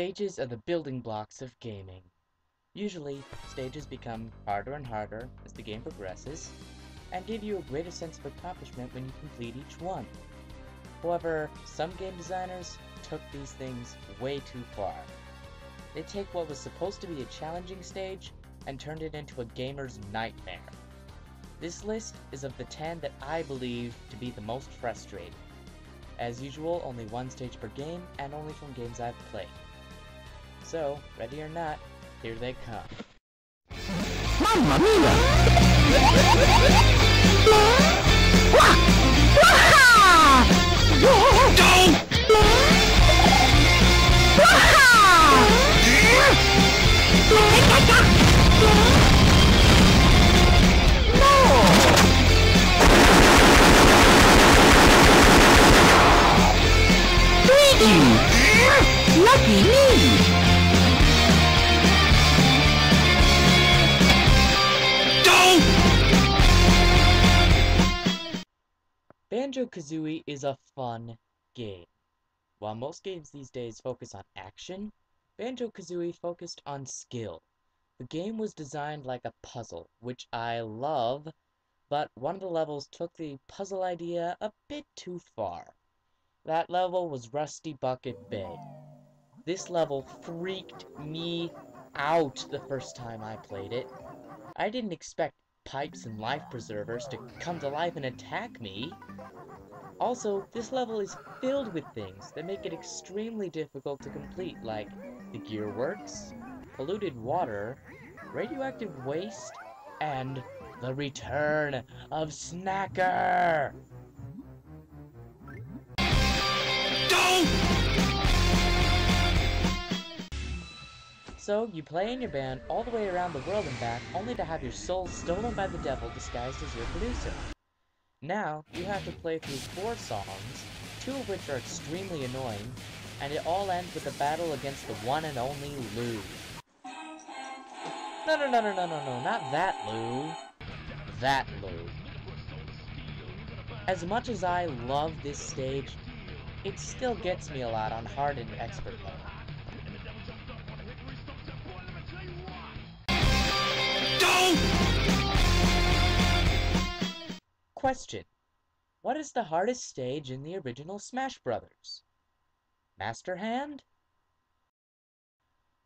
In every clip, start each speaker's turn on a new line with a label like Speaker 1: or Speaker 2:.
Speaker 1: Stages are the building blocks of gaming. Usually, stages become harder and harder as the game progresses, and give you a greater sense of accomplishment when you complete each one. However, some game designers took these things way too far. They take what was supposed to be a challenging stage and turned it into a gamer's nightmare. This list is of the 10 that I believe to be the most frustrating. As usual, only one stage per game, and only from games I've played. So, ready or not, here they come.
Speaker 2: Mamma mia! Wah! Waha! No!
Speaker 1: Banjo-Kazooie is a fun game. While most games these days focus on action, Banjo-Kazooie focused on skill. The game was designed like a puzzle, which I love, but one of the levels took the puzzle idea a bit too far. That level was Rusty Bucket Bay. This level freaked me out the first time I played it. I didn't expect pipes and life preservers to come to life and attack me. Also, this level is filled with things that make it extremely difficult to complete, like the gear works, polluted water, radioactive waste, and the return of Snacker! So, you play in your band all the way around the world and back, only to have your soul stolen by the devil disguised as your producer. Now, you have to play through four songs, two of which are extremely annoying, and it all ends with a battle against the one and only Lou. No, no, no, no, no, no, no, not that Lou. That Lou. As much as I love this stage, it still gets me a lot on hard and expert mode. Question. What is the hardest stage in the original Smash Brothers? Master Hand?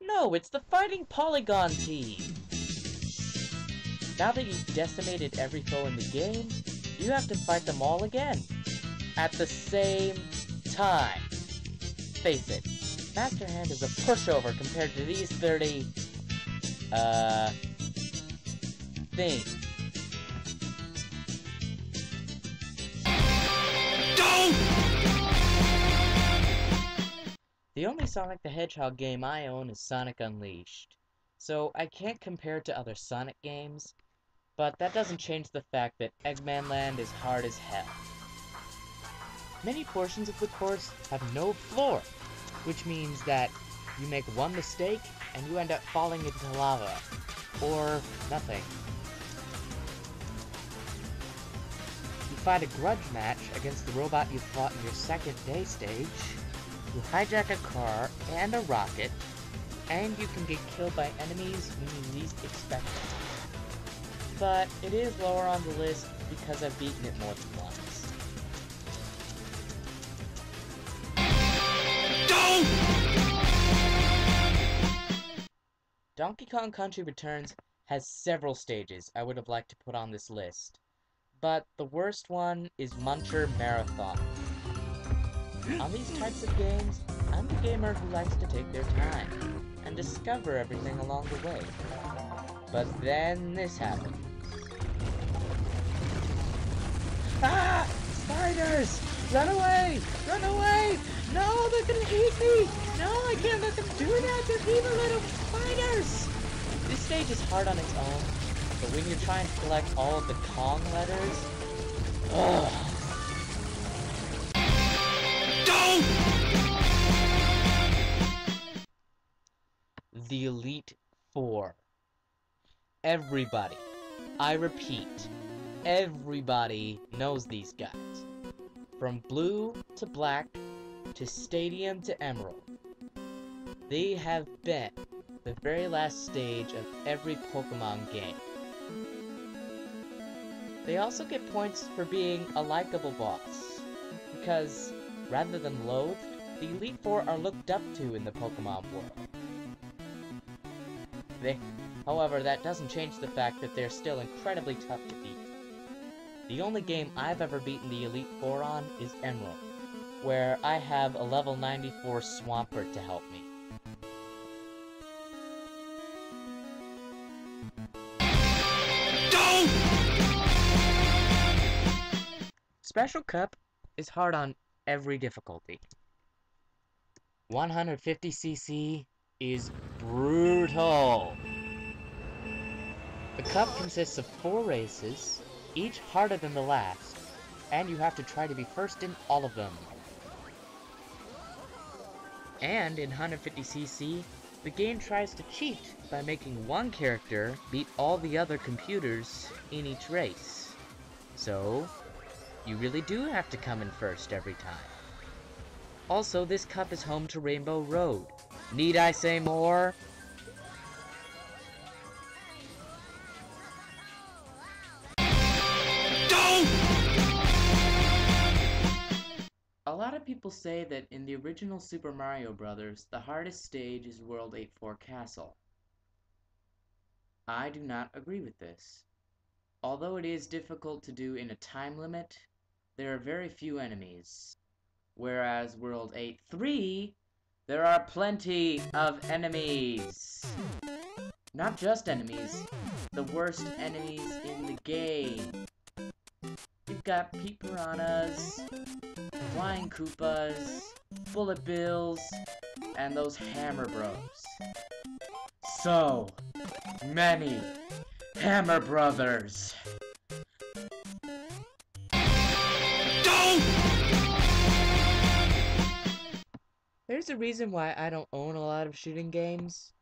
Speaker 1: No, it's the Fighting Polygon team! Now that you've decimated every foe in the game, you have to fight them all again. At the same time. Face it, Master Hand is a pushover compared to these 30... Uh... Things. The only Sonic the Hedgehog game I own is Sonic Unleashed, so I can't compare it to other Sonic games, but that doesn't change the fact that Eggman Land is hard as hell. Many portions of the course have no floor, which means that you make one mistake and you end up falling into lava, or nothing. Fight a grudge match against the robot you fought in your second day stage, you hijack a car and a rocket, and you can get killed by enemies when you least expect it. But it is lower on the list because I've beaten it more than once. Donkey Kong Country Returns has several stages I would have liked to put on this list, but the worst one is Muncher Marathon. On these types of games, I'm the gamer who likes to take their time and discover everything along the way. But then this happens. Ah! Spiders! Run away! Run away! No, they're gonna eat me! No, I can't let them do that! They're evil little spiders! This stage is hard on its own, but when you're trying to collect all of the Kong letters, ugh. The Elite Four. Everybody, I repeat, everybody knows these guys. From blue to black to stadium to emerald. They have been the very last stage of every Pokemon game. They also get points for being a likable boss, because rather than loathed, the Elite Four are looked up to in the Pokemon world. They, however, that doesn't change the fact that they're still incredibly tough to beat. The only game I've ever beaten the Elite Four on is Emerald, where I have a level 94 Swampert to help me. Special Cup is hard on every difficulty. 150cc is brutal. The cup consists of four races, each harder than the last, and you have to try to be first in all of them. And in 150cc, the game tries to cheat by making one character beat all the other computers in each race. So, you really do have to come in first every time. Also, this cup is home to Rainbow Road. Need I say more? A lot of people say that in the original Super Mario Bros., the hardest stage is World 8-4 Castle. I do not agree with this. Although it is difficult to do in a time limit, there are very few enemies. Whereas World 8-3, there are plenty of enemies. Not just enemies, the worst enemies in the game. You've got Pete Piranhas, Flying Koopas, Bullet Bills, and those Hammer Bros. So many Hammer Brothers. There's a reason why I don't own a lot of shooting games.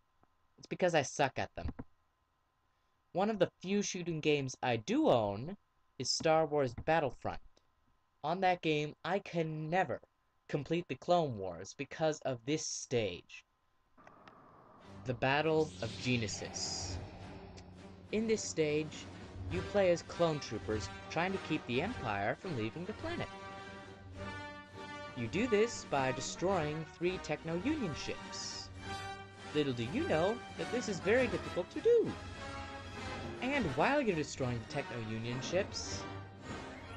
Speaker 1: It's because I suck at them. One of the few shooting games I do own is Star Wars Battlefront. On that game, I can never complete the Clone Wars because of this stage. The Battle of Geonosis. In this stage, you play as clone troopers trying to keep the Empire from leaving the planet. You do this by destroying three Techno-Union ships. Little do you know that this is very difficult to do. And while you're destroying the Techno-Union ships,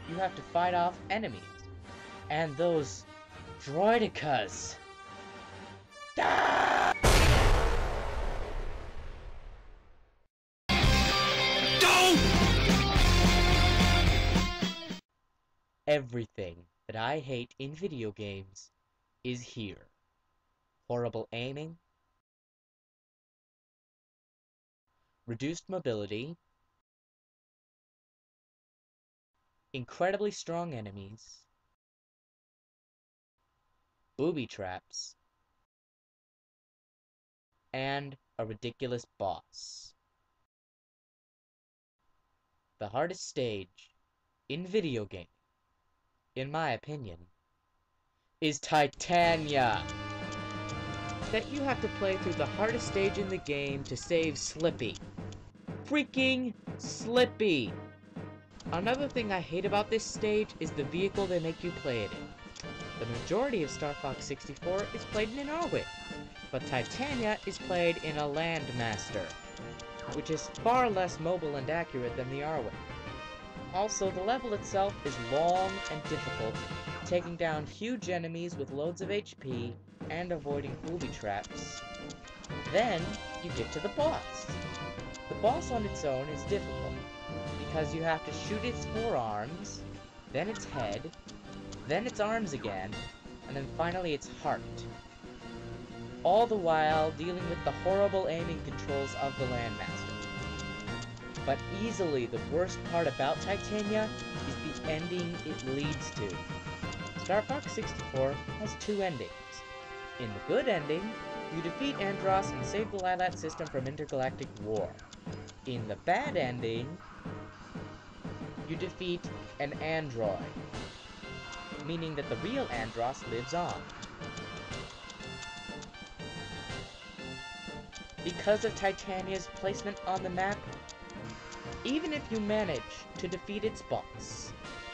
Speaker 1: you have to fight off enemies. And those droidekas. Ah! Everything that I hate in video games is here. Horrible aiming, reduced mobility, incredibly strong enemies, booby traps, and a ridiculous boss. The hardest stage in video games in my opinion, is Titania. That you have to play through the hardest stage in the game to save Slippy. Freaking Slippy! Another thing I hate about this stage is the vehicle they make you play it in. The majority of Star Fox 64 is played in an Arwing, but Titania is played in a Landmaster, which is far less mobile and accurate than the Arwing. Also, the level itself is long and difficult, taking down huge enemies with loads of HP and avoiding booby traps. Then, you get to the boss. The boss on its own is difficult, because you have to shoot its forearms, then its head, then its arms again, and then finally its heart. All the while dealing with the horrible aiming controls of the Landmaster. But easily the worst part about Titania is the ending it leads to. Star Fox 64 has two endings. In the good ending, you defeat Andross and save the Lylat system from intergalactic war. In the bad ending, you defeat an android, meaning that the real Andross lives on. Because of Titania's placement on the map, even if you manage to defeat its boss,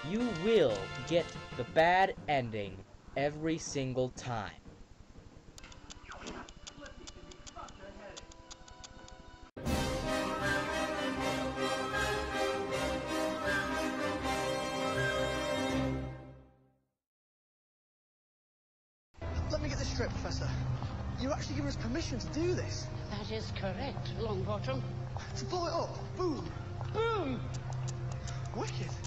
Speaker 1: you will get the bad ending every single time.
Speaker 3: Let me get this straight, Professor. You're actually giving us permission to do this?
Speaker 4: That is correct, Longbottom.
Speaker 3: To blow it up? Boom!
Speaker 4: Boom!
Speaker 3: Wicked.